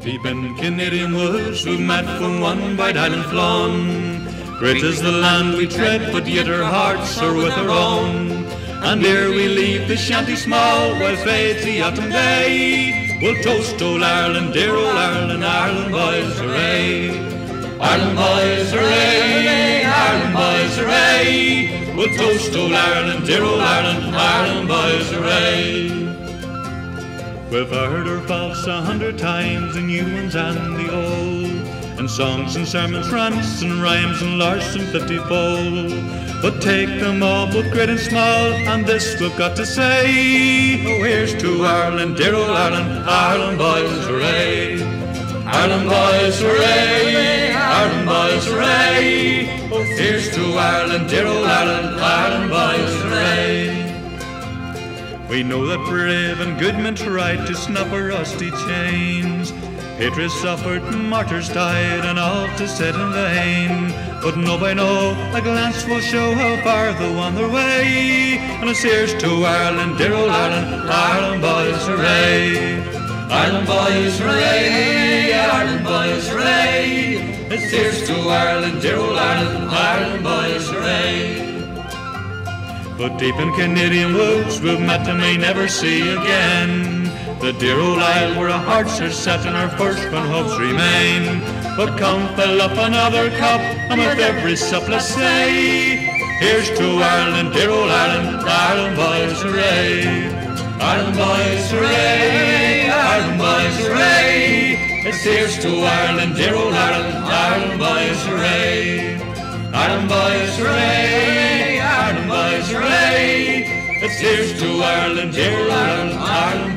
Deep in Canadian woods we met from one bright island flown. Great is the land we tread, but yet our hearts are with our own. And ere we leave the shanty small, while fades the autumn day, we'll toast old Ireland, dear old Ireland, Ireland boys, hooray! Ireland boys, hooray! Ireland boys, hooray! We'll toast old Ireland, dear old Ireland, Ireland boys, hooray! We've heard her faults a hundred times, the new ones and the old, and songs and sermons, rants and rhymes and larks and fifty-fold. But take them all, both great and small, and this we've got to say: Oh, here's to Ireland, dear old Ireland, Ireland boys, hooray! Ireland boys, hooray! Ireland boys, hooray! Oh, here's to Ireland, dear old Ireland, Ireland boys, hooray! We know that brave and good men tried to snap our rusty chains. Patriots suffered, martyrs died, and all to set in vain. But no by no, a glance will show how far they'll on their way. And it's here's to Ireland, dear old Ireland, Ireland boys, hooray! Ireland boys, hooray! Ireland boys, hooray! It's here's to Ireland, dear old Ireland, Ireland boys, hooray! But deep in Canadian woods we've met and may never see again. The dear old isle where our hearts are set and our first when hopes remain. But come fill up another cup and with every sup let's say, Here's to Ireland, dear old Ireland, Ireland boys hooray. Ireland boys hooray, Ireland boys hooray. It's here's to Ireland, dear old Ireland, Ireland boys hooray. Ireland boys hooray, It's here's to Ireland, dear Ireland, Ireland.